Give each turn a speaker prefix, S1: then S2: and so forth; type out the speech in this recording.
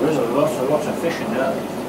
S1: There's a lot, a lot of fish in.